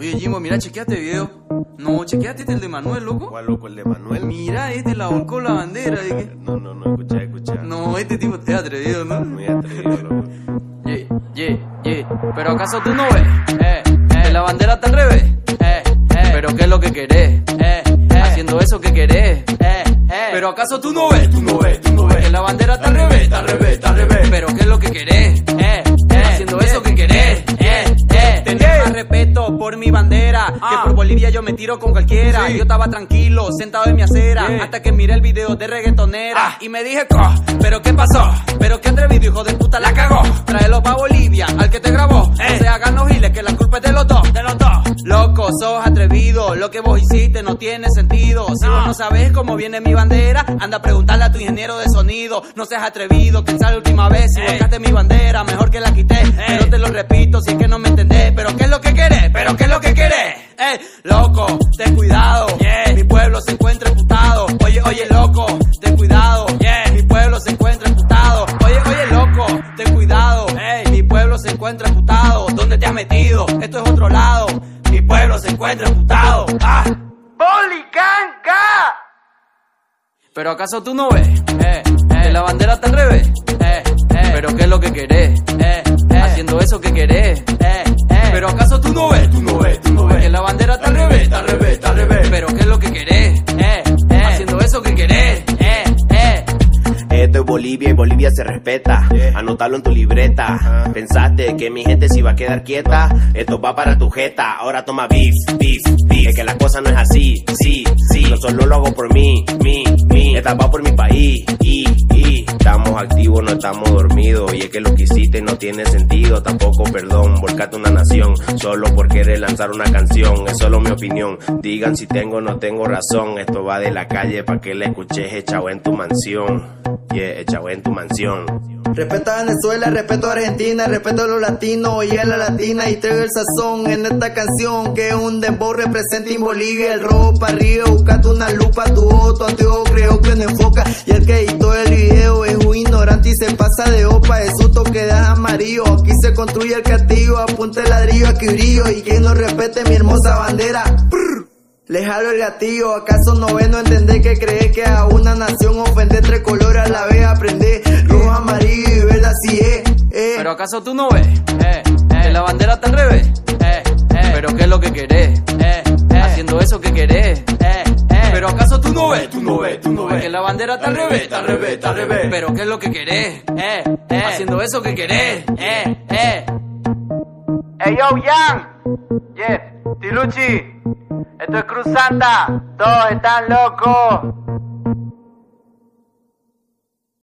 Oye, Jimbo, mira, chequeate el video. No, chequeate este el de Manuel, loco. ¿Cuál loco? ¿El de Manuel? Mira, este la volcó la bandera. Dije. No, no, no, escucha, escucha. No, este tipo te ha atrevido, ¿no? Muy atrevido, loco. Yeah, yeah, yeah. Pero acaso tú no ves eh, eh, la bandera está al revés. Eh, eh. Pero qué es lo que querés. Eh, eh. Haciendo eso que querés. Eh, eh. Pero acaso tú no ves, tú no ves, tú no ves que la bandera está al revés, está al revés, está al revés. Pero qué es lo que querés. Eh, eh. Haciendo eso que querés. Eh, eh. Tenés más respeto por mi bandera que Ah. por Bolivia yo me tiro con cualquiera. Sí. Yo estaba tranquilo, sentado en mi acera, Yeah. hasta que miré el video de reggaetonera Ah. y me dije, "Co, pero qué pasó, pero qué atrevido hijo de puta la cagó. Tráelo pa Bolivia, al que te grabó. Eh. No se hagan los giles que la culpa es de los dos, de los dos. Loco, sos atrevido, lo que vos hiciste no tiene sentido. Si No. vos no sabes cómo viene mi bandera, anda a preguntarle a tu ingeniero de sonido. No seas atrevido, que esa la última vez. Si buscaste mi bandera, mejor que la quité. Pero te lo repito, si es que no me entendés. Loco, ten cuidado. Yeah. Mi pueblo se encuentra emputado. Oye, oye, loco, ten cuidado. Yeah. Mi pueblo se encuentra emputado. Oye, oye, loco, ten cuidado. Mi pueblo se encuentra emputado. ¿Dónde te has metido? Esto es otro lado. Mi pueblo se encuentra emputado. Ah. ¡Policanca! Pero acaso tú no ves eh, eh, que la bandera está al revés. Eh, eh. Pero qué es lo que querés. Eh, eh. Haciendo eso que querés. Bolivia y Bolivia se respeta. Yeah. Anótalo en tu libreta. Pensaste que mi gente se iba a quedar quieta. Esto va para tu jeta. Ahora toma beef, beef, beef. Es que la cosa no es así, sí, sí. No solo lo hago por mí, mí, mí. Esta va por mi país, y, y. Estamos activos, no estamos dormidos. Y es que lo que hiciste no tiene sentido. Tampoco perdón, volcate una nación. Solo por querer lanzar una canción. Es solo mi opinión. Digan si tengo o no tengo razón. Esto va de la calle para que la escuches echado en tu mansión. Yeah, echado en tu mansión. Respeto a Venezuela, respeto a Argentina, respeto a los latinos y a la latina y traigo el sazón en esta canción que un dembow representa en Bolivia, el robo para arriba, buscate una lupa, tu otro antiguo creo que no enfoca y el que editó el video es un ignorante y se pasa de opa, de susto quedas amarillo, aquí se construye el castillo, apunte el ladrillo, aquí brillo y quien no respete mi hermosa bandera. Le jalo el gatillo, ¿acaso no ven, no entender que cree que a una nación ofende tres colores a la vez aprender? Rojo, amarillo y verde así es, eh. Pero acaso tú no ves eh, eh, que la bandera está al revés. Eh, eh. Pero qué es lo que querés. Eh, eh. Haciendo eso que querés. Eh, eh. Pero acaso tú no ves, tú no ves, tú no ves que la bandera está al revés, está al revés, está al revés. Pero qué es lo que querés. Eh, eh. Haciendo eso que querés. Eh, eh. Hey yo, Yang. Yeah, Tiluchi. Esto es. Todos están locos.